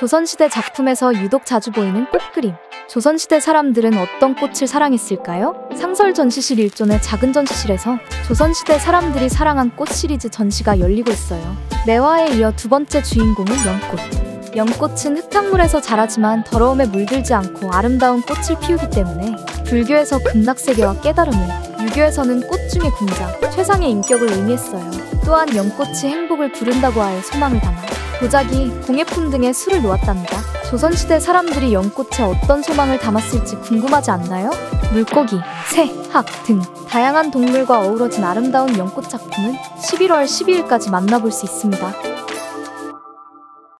조선시대 작품에서 유독 자주 보이는 꽃그림. 조선시대 사람들은 어떤 꽃을 사랑했을까요? 상설 전시실 일존의 작은 전시실에서 조선시대 사람들이 사랑한 꽃 시리즈 전시가 열리고 있어요. 매화에 이어 두 번째 주인공은 연꽃. 연꽃은 흙탕물에서 자라지만 더러움에 물들지 않고 아름다운 꽃을 피우기 때문에 불교에서 극락세계와 깨달음을, 유교에서는 꽃 중의 궁장, 최상의 인격을 의미했어요. 또한 연꽃이 행복을 부른다고 하여 소망을 담아 도자기, 공예품 등의 술을 놓았답니다. 조선시대 사람들이 연꽃에 어떤 소망을 담았을지 궁금하지 않나요? 물고기, 새, 학 등 다양한 동물과 어우러진 아름다운 연꽃 작품은 11월 12일까지 만나볼 수 있습니다.